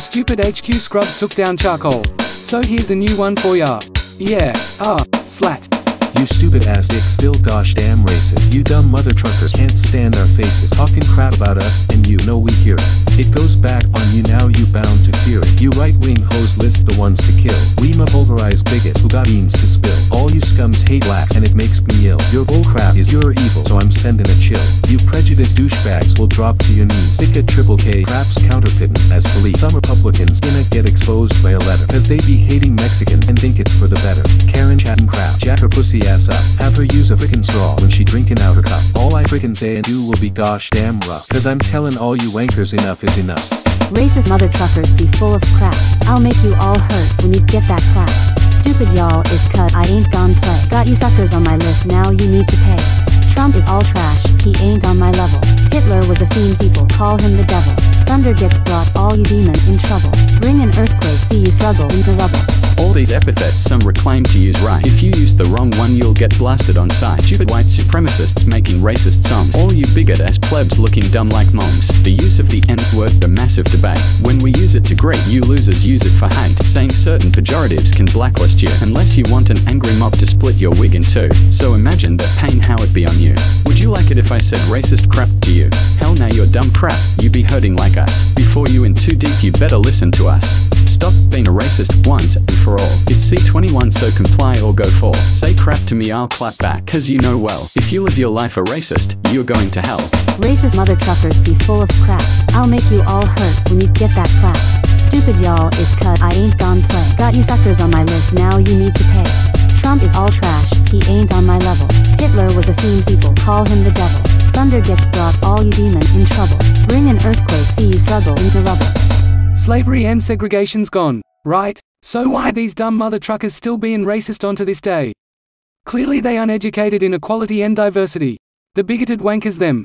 stupid HQ scrubs took down charcoal. So here's a new one for ya. Yeah, ah, slat. You stupid ass dick still gosh damn racist. You dumb mother truckers can't stand our faces talking crap about us and you know we hear it. It goes back on you now you bound to fear it. You right wing hoes list the ones to kill. We my pulverized bigots who got beans to spill. All you scums hate blacks and it makes me ill. Your bullcrap is your evil so I'm a chill. You prejudiced douchebags will drop to your knees. Sick of triple K craps counterfeiting as police. Some Republicans gonna get exposed by a letter. Cause they be hating Mexicans and think it's for the better. Karen chatting crap. Jack her pussy ass up. Have her use a frickin' straw when she drinking out her cup. All I frickin' say and do will be gosh damn rough. Cause I'm telling all you wankers enough is enough. Racist mother truckers be full of crap. I'll make you all hurt when you get that clap. Stupid y'all is cut, I ain't gon' play. Got you suckers on my list, now you need to pay. Trump is all trash, he ain't on my level. Hitler was a fiend, people call him the devil. Thunder gets brought, all you demon in trouble. Bring an earthquake, see you struggle into rubble. All these epithets some reclaim to use right. If you use the wrong one, you'll get blasted on sight. Stupid white supremacists making racist songs. All you bigot ass plebs looking dumb like moms. The use of the N word, the massive debate. When we use it to great, you losers use it for hate. Saying certain pejoratives can blacklist you unless you want an angry mob to split your wig in two. So imagine it if I said racist crap to you? Hell now you're dumb crap, you be hurting like us. Before you in too deep you better listen to us. Stop being a racist once and for all. It's C21 so comply or go for. Say crap to me I'll clap back cause you know well. If you live your life a racist, you're going to hell. Racist mother truckers be full of crap. I'll make you all hurt when you get that clap. Stupid y'all is cut, I ain't gon' play. Got you suckers on my list, now you need to pay. 15 people call him the devil. Thunder gets brought all you demons in trouble. Bring an earthquake see you struggle into rubble. Slavery and segregation's gone, right? So why these dumb mother truckers still being racist onto this day? Clearly they uneducated in equality and diversity. The bigoted wankers them.